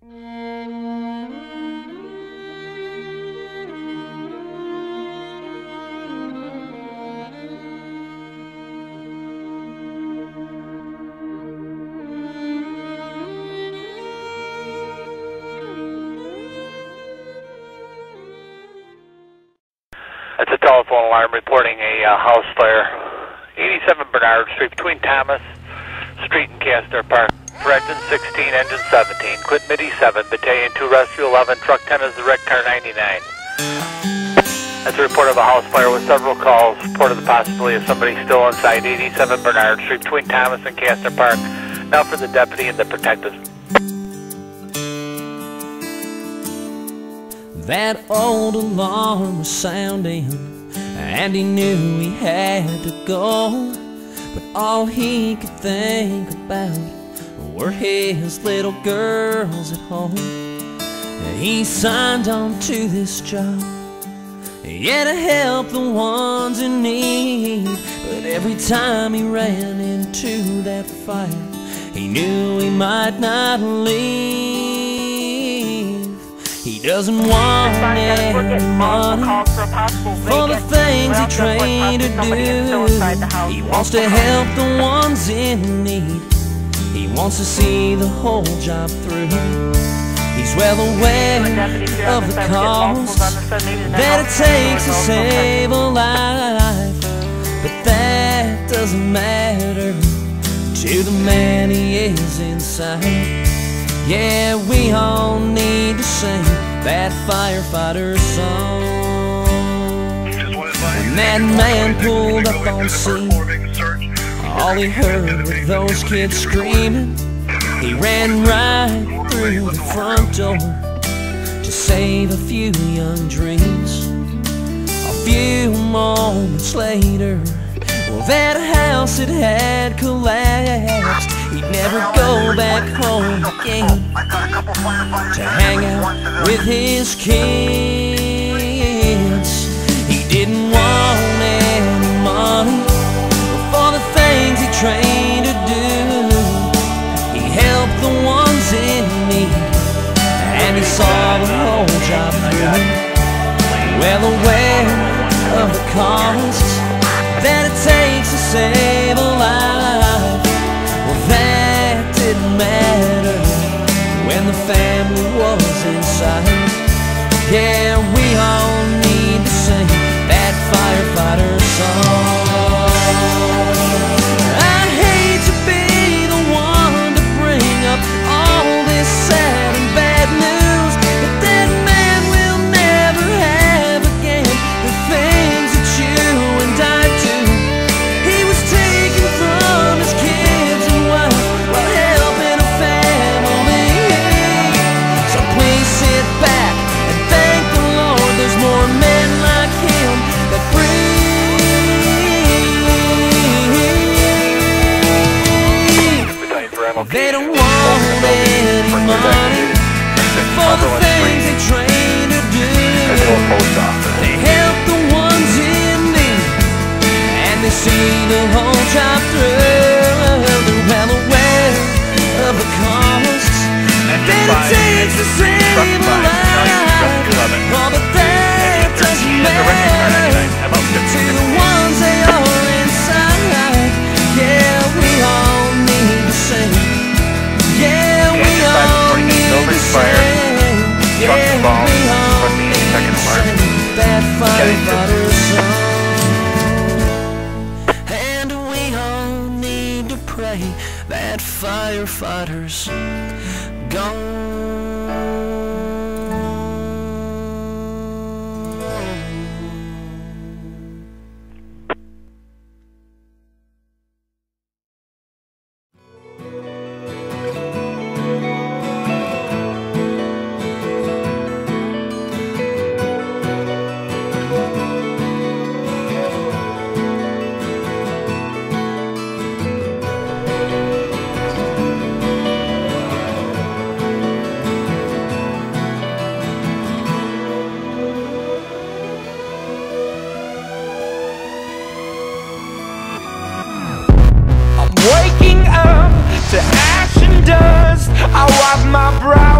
That's a telephone alarm reporting a uh, house fire. 87 Bernard Street between Thomas Street and Castner Park. For engine 16, engine 17. Quit MIDI 7, Battalion 2, Rescue 11. Truck 10 is the wreck car 99. That's a report of a house fire with several calls. Report of the possibility of somebody still inside 87 Bernard Street between Thomas and Castner Park. Now for the deputy and the protective. That old alarm was sounding, and he knew he had to go. But all he could think about were his little girls at home. He signed on to this job, yeah, to help the ones in need. But every time he ran into that fire, he knew he might not leave. He doesn't want any money for the things he trained to do. He wants to help the ones in need. Wants to see the whole job through. He's well aware of the cost that it takes to save a life. But that doesn't matter to the man he is inside. Yeah, we all need to sing that firefighter song. When that man pulled up on scene, all he heard were those kids screaming. He ran right through the front door to save a few young dreams. A few moments later, well, that house it had collapsed. He'd never go back home again to hang out with his kids. Trained to do. He helped the ones in need, and he saw the whole job through. Well aware of the costs that it takes to save a life. Well, that didn't matter when the family was inside. Yeah, we all need to sing that firefighter song. They don't want any money for the things they train to do. They help the ones in need, and they see the whole job through. They're well aware of the costs that it takes to save a life. Firefighters gone.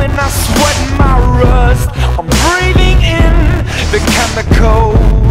when I sweat my rust. I'm breathing in the chemicals.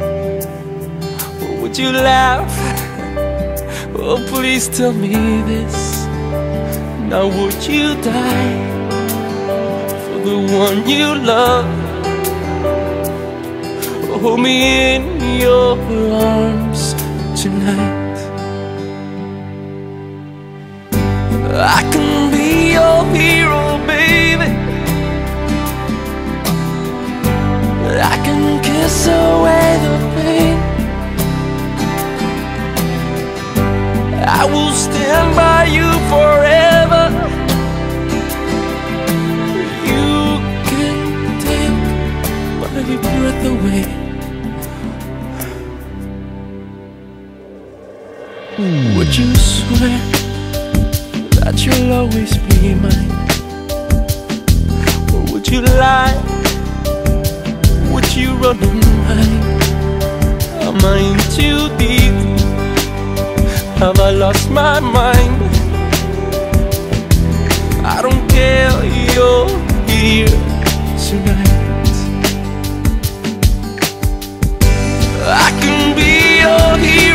Or would you laugh? Oh, please tell me this. Now, would you die for the one you love? Hold me in your arms tonight. I can kiss away the pain. I will stand by you forever. You can take my breath away. Hmm. Would you swear that you'll always be mine? Or would you lie? You run a mine? Am I in too deep? Have I lost my mind? I don't care, you're here tonight. I can be your hero,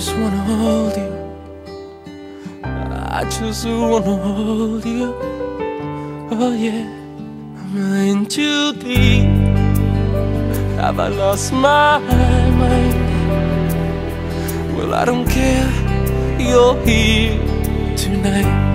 just wanna hold you. I just wanna hold you. Oh yeah, I'm in too deep. Have I lost my mind? Well, I don't care. You're here tonight.